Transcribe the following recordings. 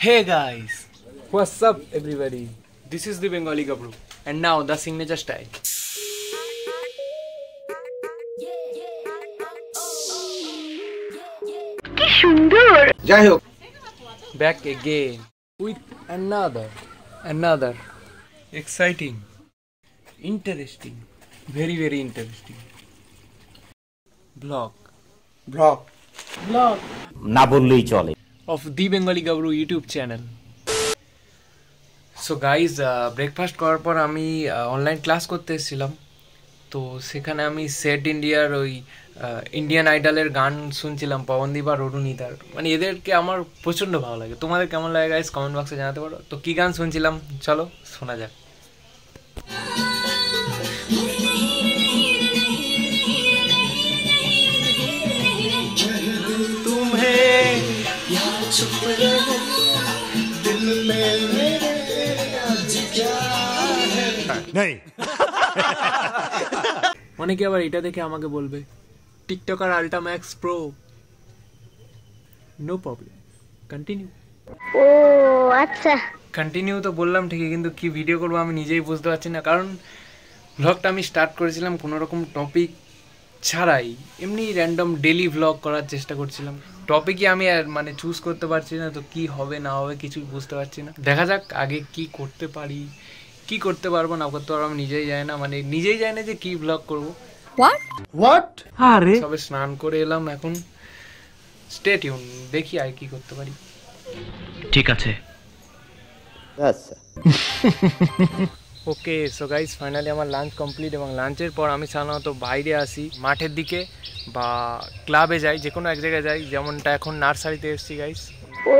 Hey guys, What's up, everybody? this is the Bengali Gabru, and now the signature style. যাই হোক back again with another another exciting interesting very very interesting vlog blog না বললেই চলে of the Bengali Gabru YouTube channel. So guys breakfast করার পর আমি online class করতে এসেছিলাম। তো সেখানে আমি সেট ইন্ডিয়ার ওই ইন্ডিয়ান আইডলের গান শুনছিলাম পবনদীপ আর অরুণিতার মানে এদেরকে আমার প্রচণ্ড ভালো লাগে। তোমাদের কেমন লাগে গাইজ কমেন্ট বক্সে জানাতে পারো। তো কী গান শুনছিলাম? চলো, শোনা যাক। অনেকে আবার এটা দেখে আমাকে বলবে TikToker Altamax pro. No problem continue ও আচ্ছা। কন্টিনিউ তো বললাম ঠিকই কিন্তু কি ভিডিও করব আমি নিজেই বুঝতে পারছি না। কারণ ভ্লগটা আমি স্টার্ট করেছিলাম কোনো রকম টপিক ছাড়াই। এমনি র্যান্ডম ডেলি ভ্লগ করার চেষ্টা করছিলাম। টপিকই আমি আর মানে চুজ করতে পারছি না তো কি হবে না হবে কিছুই বুঝতে পারছি না। দেখা যাক আগে কি করতে পারি। কি করতে পারব না করতে পারব আমি নিজেই জানি না মানে নিজেই জানি না যে কি ব্লগ করব। হোয়াট সবে স্নান করে এলাম এখন। স্টে টিউন দেখি আর কি করতে পারি। আচ্ছা ওকে সো গাইজ ফাইনালি আমার লাঞ্চ কমপ্লিট এবং লাঞ্চের পর আমি সাধারণত বাইরে আসি মাঠের দিকে বা ক্লাবে যাই যে কোনো এক জায়গায় যাই যেমনটা এখন নার্সারিতে এসেছি গাইজ ও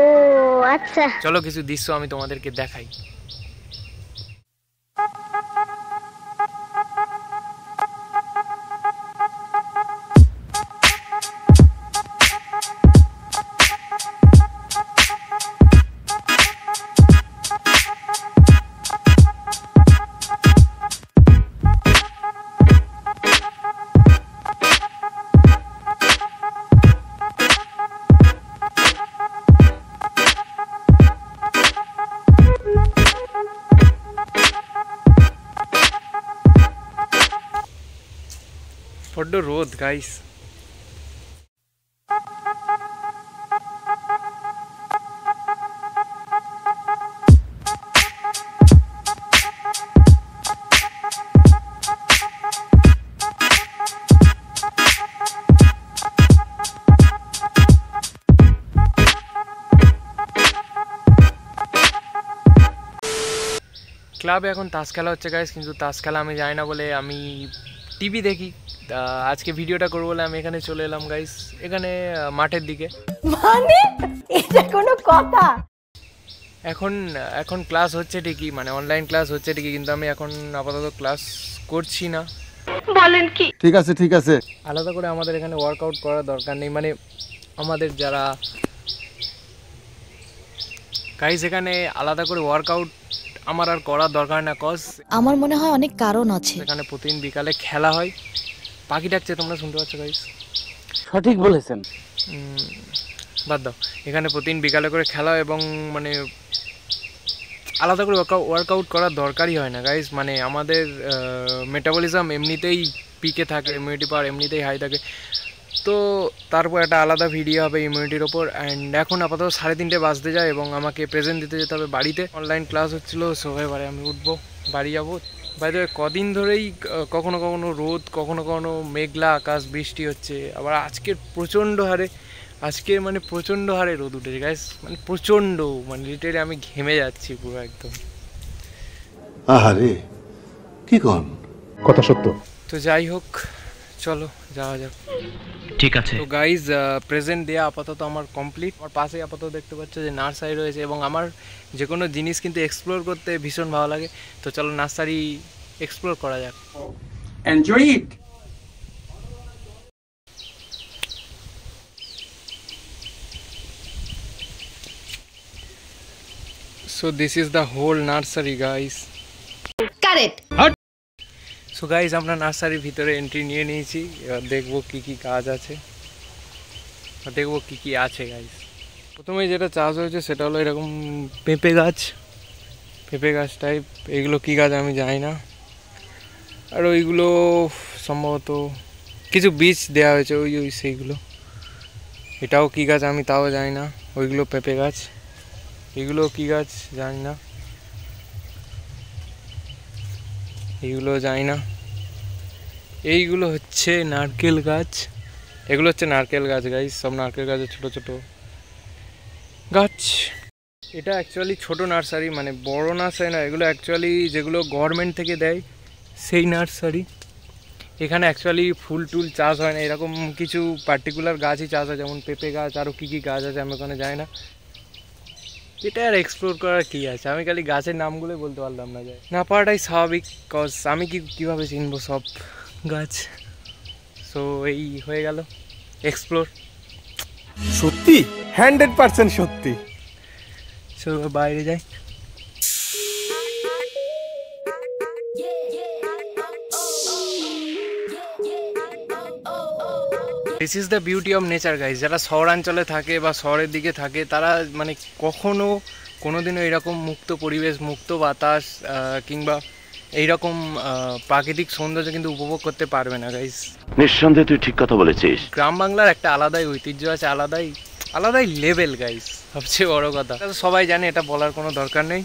আচ্ছা। চলো কিছু দৃশ্য আমি তোমাদেরকে দেখাই। বড্ড রোদ গাইস ক্লাবে এখন তাস খেলা হচ্ছে গাইস কিন্তু তাস খেলা আমি জানি না বলে আমি টিভি দেখি। তা আজকে ভিডিওটা করব বলে আমি এখানে চলে এলাম গাইস এখানে মাঠের দিকে। মানে? এটা কোনো কথা? এখন এখন ক্লাস হচ্ছে ঠিকই মানে অনলাইন ক্লাস হচ্ছে ঠিকই কিন্তু আমি এখন আপাতত ক্লাস করছি না। বলেন কি? ঠিক আছে ঠিক আছে। আলাদা করে আমাদের এখানে ওয়ার্কআউট করার দরকার নেই মানে আমাদের যারা গাইস এখানে আলাদা করে ওয়ার্কআউট আমার আর করার দরকার না কজ আমার মনে হয় অনেক কারণ আছে। এখানে প্রতিদিন বিকালে খেলা হয়। পাখি ডাকছে তোমরা শুনতে পাচ্ছ গাইস সঠিক বলেছেন। বাদ দাও। এখানে প্রতিদিন বিকালে করে খেলা হয় এবং মানে আলাদা করে ওয়ার্কআউট করার দরকারই হয় না গাইস মানে আমাদের মেটাবলিজম এমনিতেই পিকে থাকে ইমিউনিটি পাওয়ার এমনিতেই হাই থাকে। তো তারপর একটা আলাদা ভিডিও হবে ইমিউনিটির ওপর অ্যান্ড এখন আপাতত সাড়ে তিনটে বাজতে যায় এবং আমাকে প্রেজেন্ট দিতে যেতে হবে বাড়িতে। অনলাইন ক্লাস হচ্ছিল সো এবারে আমি উঠবো বাড়ি যাব। বাইরে কদিন ধরেই কখনো কখনো রোদ কখনো কখনো মেঘলা আকাশ বৃষ্টি হচ্ছে। আবার আজকের প্রচণ্ড হারে আজকে মানে প্রচণ্ড হারে রোদ উঠেছে গাইস মানে প্রচণ্ড মানে লিটারে আমি ঘেমে যাচ্ছি পুরো একদম। আহারে কি কন? কথা সত্য। তো যাই হোক চলো যাওয়া যাক। ঠিক আছে। তো গাইজ প্রেজেন্ট দেয়া আপাতত আমার কমপ্লিট আমার পাশে আপাতত দেখতে পাচ্ছ যে নার্সারি রয়েছে এবং আমার যে কোনো জিনিস কিন্তু এক্সপ্লোর করতে ভীষণ ভালো লাগে। তো চলো নার্সারি এক্সপ্লোর করা যাক। Enjoy it so this is the whole nursery guys correct so guys আমরা নার্সারির ভিতরে এন্ট্রি নিয়ে নিয়েছি। এবার দেখব কি কি কাজ আছে। দেখব কি কি আছে গাইজ প্রথমে যেটা চাষ হয়েছে, সেটা হলো এরকম পেঁপে গাছ। পেঁপে গাছ টাইপ এগুলো কী গাছ আমি জানি না। আর ওইগুলো সম্ভবত কিছু বীজ দেওয়া হয়েছে, ওই ওই সেইগুলো। এটাও কী গাছ আমি তাও জানি না। ওইগুলো পেঁপে গাছ। এগুলো কী গাছ জানি না। এগুলো জানি না। এইগুলো হচ্ছে নারকেল গাছ। এগুলো হচ্ছে নারকেল গাছ গাইস সব নারকেল গাছের ছোট ছোট গাছ। এটা অ্যাকচুয়ালি ছোট নার্সারি মানে বড় নার্সারি না, এগুলো অ্যাকচুয়ালি যেগুলো গভর্নমেন্ট থেকে দেয়, সেই নার্সারি। এখানে অ্যাকচুয়ালি ফুল টুল চাষ হয় না। এরকম কিছু পার্টিকুলার গাছই চাষ হয়, যেমন পেঁপে গাছ আরও কী কী গাছ আছে আমি ওখানে যাই না। এটা আর এক্সপ্লোর করার কী আছে? আমি খালি গাছের নামগুলোই বলতে পারলাম না যাই না পারাটাই স্বাভাবিক কজ আমি কি, কীভাবে চিনবো সব? গাছ। সো এই হয়ে গেল। এক্সপ্লোর সত্যি? হান্ড্রেড পার্সেন্ট সত্যি। সো বাইরে যাই। This is the beauty of nature guys যারা শহরাঞ্চলে থাকে বা শহরের দিকে থাকে তারা মানে কখনো কোনোদিনও এরকম মুক্ত পরিবেশ মুক্ত বাতাস কিংবা এইরকম প্রাকৃতিক সৌন্দর্য কিন্তু উপভোগ করতে পারবে না গাইস নিঃসন্দেহে তুই ঠিক কথা বলেছিস। গ্রাম বাংলার একটা আলাদাই ঐতিহ্য আছে আলাদাই আলাদাই লেভেল গাইস সবচেয়ে বড় কথা। সবাই জানে এটা বলার কোনো দরকার নেই।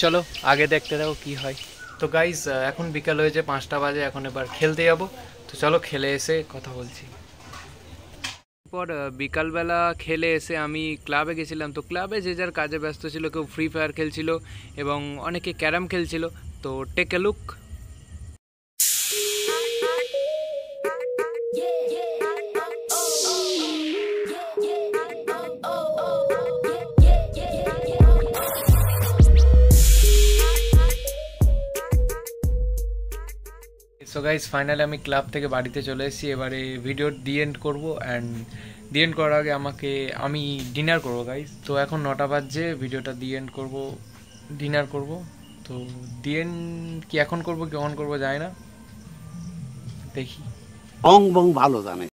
চলো আগে দেখতে দাও কি হয়। তো গাইস এখন বিকাল হয়েছে পাঁচটা বাজে এখন এবার খেলতে যাব। তো চলো খেলে এসে কথা বলছি। পর আহ, বিকালবেলা খেলে এসে আমি ক্লাবে গেছিলাম। তো ক্লাবে যে যার কাজে ব্যস্ত ছিল কেউ ফ্রি ফায়ার খেলছিল এবং অনেকে ক্যারাম খেলছিল। তো take a look guys finally আমি ক্লাব থেকে বাড়িতে চলে এসেছি। এবারে ভিডিও দি এন্ড করব অ্যান্ড দি এন্ড করার আগে আমাকে, আমি ডিনার করব গাইজ তো এখন নটা বাজছে ভিডিওটা দি এন্ড করব ডিনার করব। তো দি এন্ড কি এখন করব, কি অন করব যায় না। দেখি। অং বং ভালো জানে।